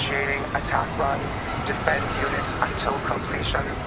initiating attack run. Defend units until completion.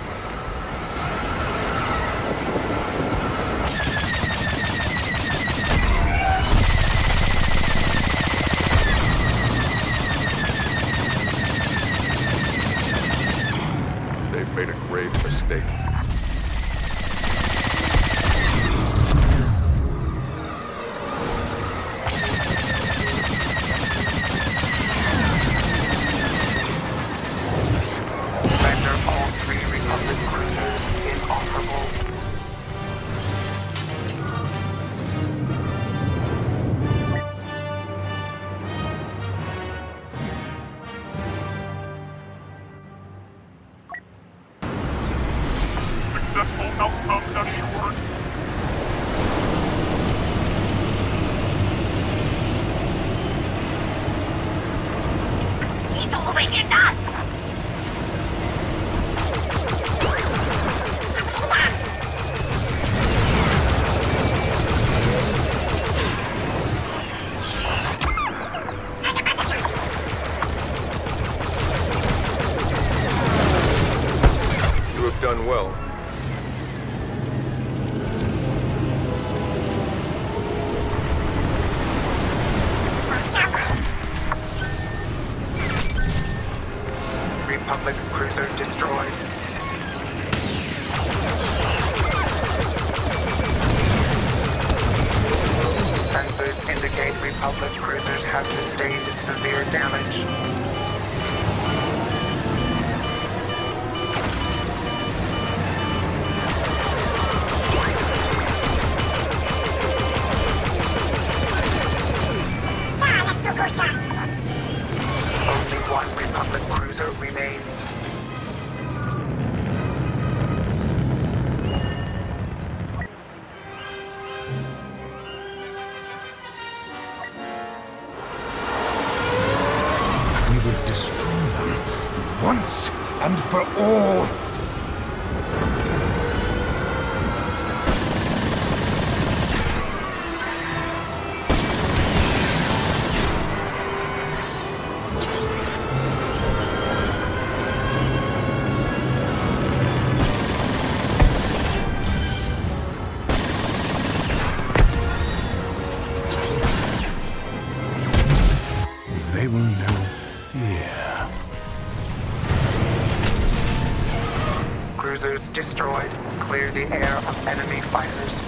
Republic cruiser destroyed. Sensors indicate Republic cruisers have sustained severe damage. Remains. Cruisers destroyed. Clear the air of enemy fighters.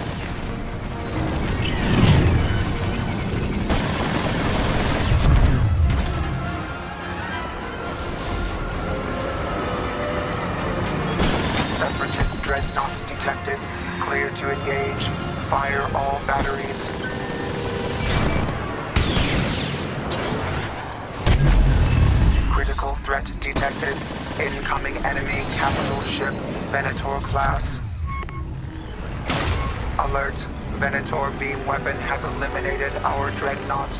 Separatist dreadnought detected. Clear to engage. Fire all batteries. Critical threat detected. Incoming enemy Venator class. Alert. Venator beam weapon has eliminated our dreadnought.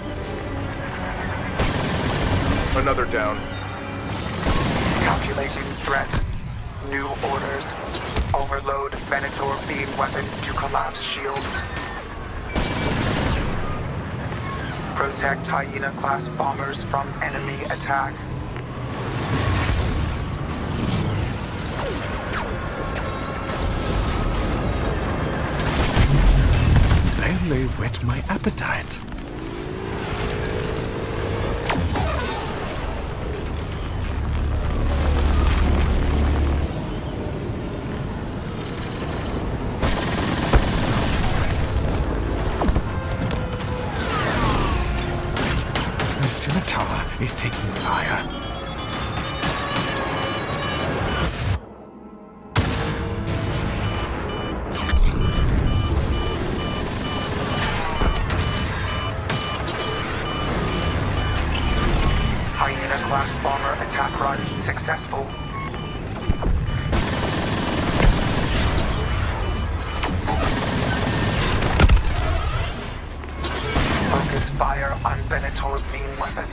Another down. Calculating threat. New orders. Overload Venator beam weapon to collapse shields. Protect Hyena class bombers from enemy attack. Whet my appetite. Successful. Focus fire on Venator beam weapon.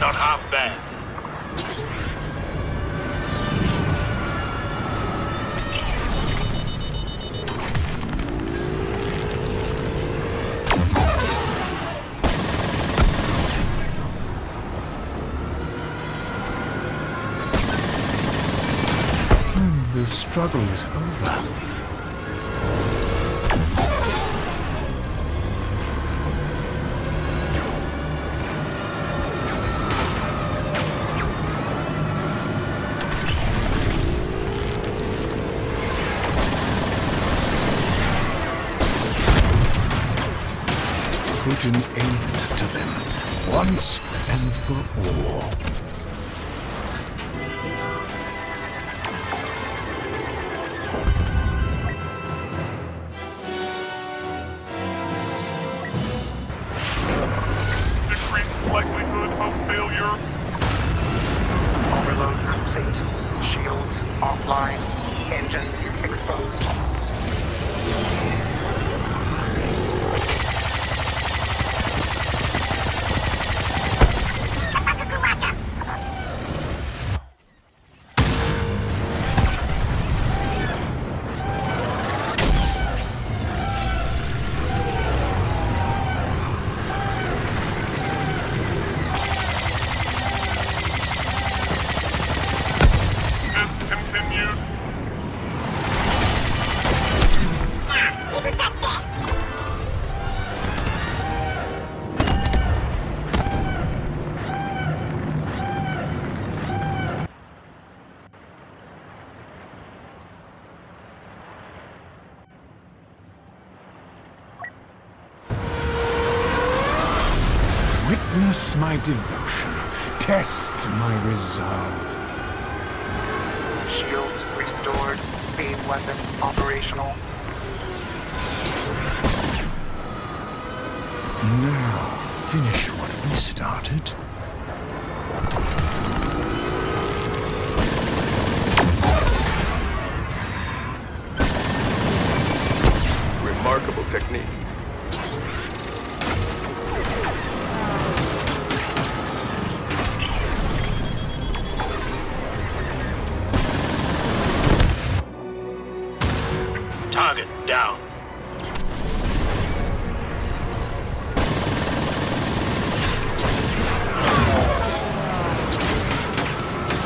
Not half bad. The struggle is over. Witness my devotion. Test my resolve. Shields restored. Beam weapon operational. Now, finish what we started. Remarkable technique. Target down.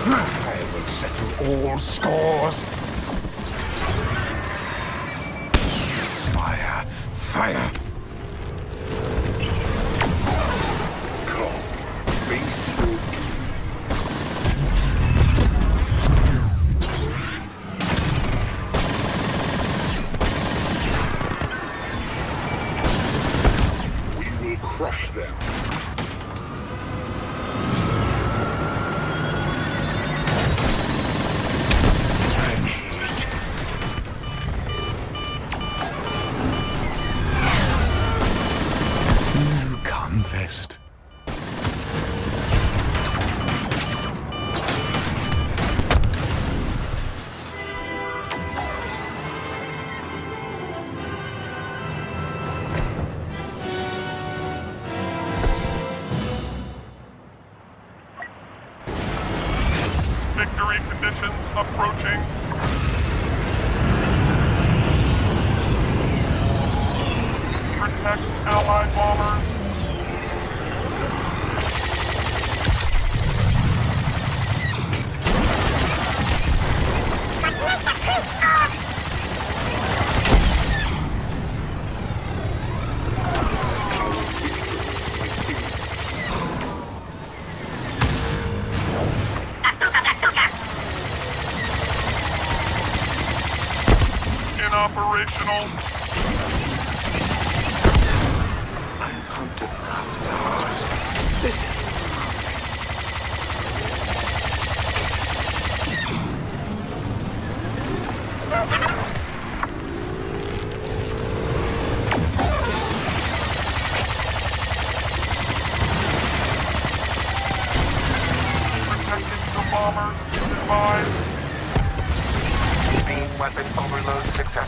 I will settle all scores. Fire, fire.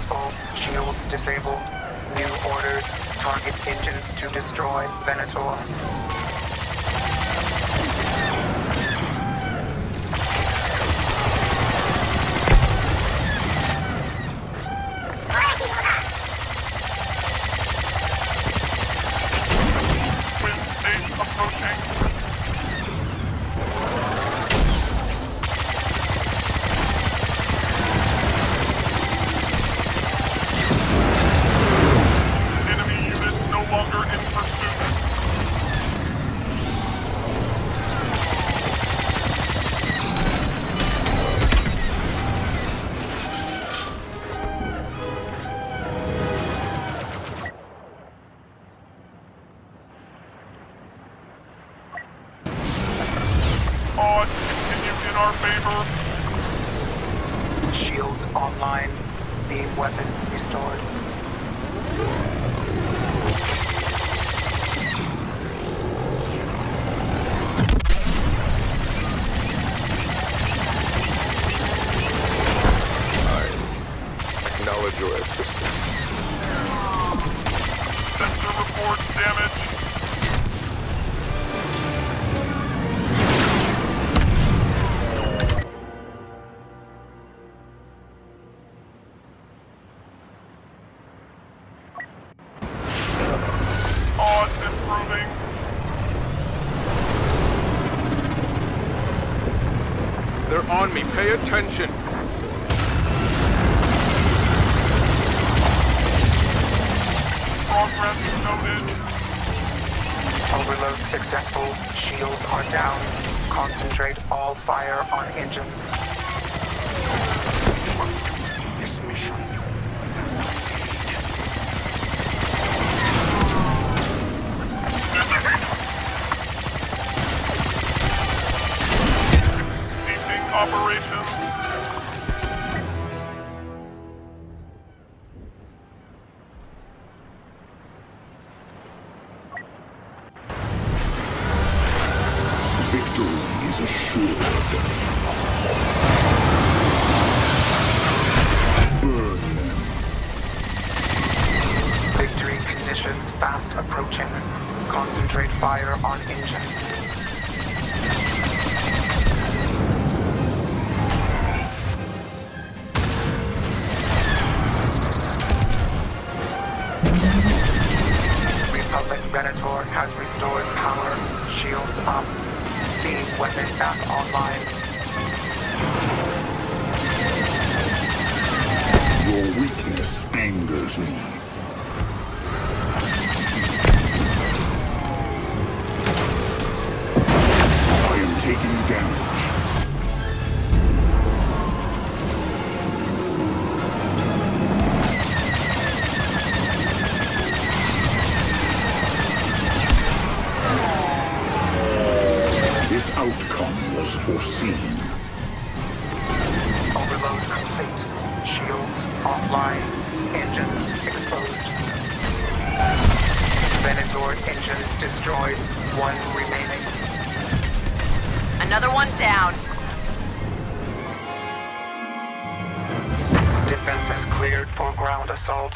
Successful. Shields disabled. New orders. Target engines to destroy Venator. In our favor. Shields online. Beam weapon restored. Acknowledge your assistance. Sensor reports damage. Overload successful. Shields are down. Concentrate all fire on engines. Venator has restored power. Shields up. Beam weapon back online. Your weakness angers me. I am taking damage. One's down. Defenses cleared for ground assault.